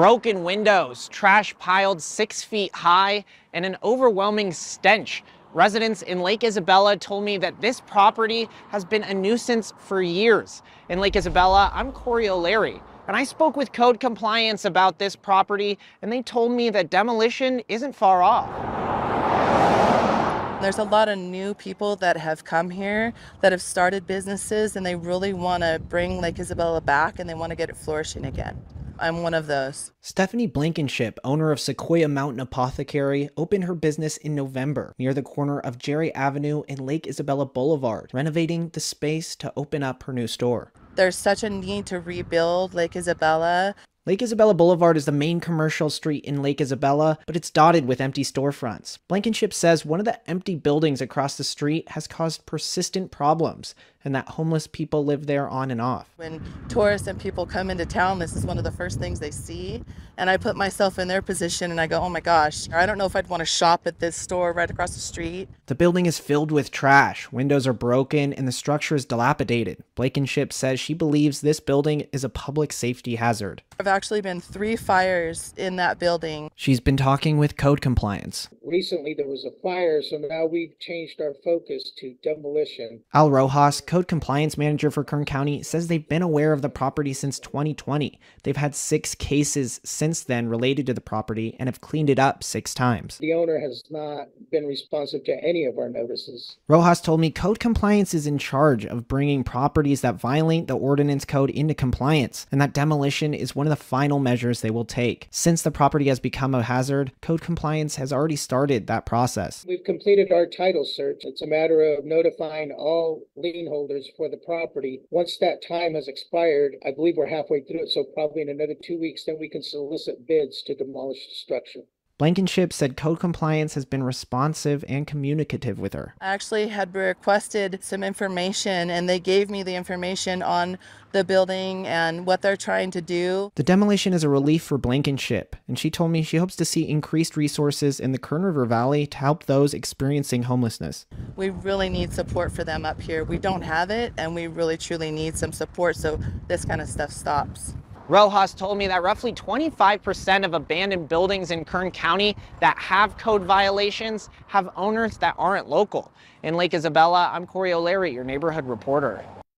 broken windows, trash piled six feet high, and an overwhelming stench. Residents in Lake Isabella told me that this property has been a nuisance for years. In Lake Isabella, I'm Corey O'Leary, and I spoke with code compliance about this property, and they told me that demolition isn't far off. There's a lot of new people that have come here that have started businesses and they really want to bring Lake Isabella back and they want to get it flourishing again. I'm one of those. Stephanie Blankenship, owner of Sequoia Mountain Apothecary, opened her business in November near the corner of Jerry Avenue and Lake Isabella Boulevard, renovating the space to open up her new store. There's such a need to rebuild Lake Isabella. Lake Isabella Boulevard is the main commercial street in Lake Isabella, but it's dotted with empty storefronts. Blankenship says one of the empty buildings across the street has caused persistent problems, and that homeless people live there on and off. When tourists and people come into town, this is one of the first things they see. And I put myself in their position and I go, oh my gosh, I don't know if I'd want to shop at this store right across the street. The building is filled with trash, windows are broken, and the structure is dilapidated. Blankenship says she believes this building is a public safety hazard. I've actually been three fires in that building. She's been talking with code compliance. Recently there was a fire, so now we've changed our focus to demolition. Al Rojas, code compliance manager for Kern County, says they've been aware of the property since 2020. They've had six cases since then related to the property and have cleaned it up six times. The owner has not been responsive to any of our notices. Rojas told me code compliance is in charge of bringing properties that violate the ordinance code into compliance, and that demolition is one of the final measures they will take. Since the property has become a hazard, code compliance has already started that process. We've completed our title search. It's a matter of notifying all lien holders for the property. Once that time has expired, I believe we're halfway through it, so probably in another two weeks, then we can solicit bids to demolish the structure. Blankenship said code compliance has been responsive and communicative with her. I actually had requested some information and they gave me the information on the building and what they're trying to do. The demolition is a relief for Blankenship, and she told me she hopes to see increased resources in the Kern River Valley to help those experiencing homelessness. We really need support for them up here. We don't have it, and we really truly need some support so this kind of stuff stops. Rojas told me that roughly 25% of abandoned buildings in Kern County that have code violations have owners that aren't local. In Lake Isabella, I'm Corey O'Leary, your neighborhood reporter.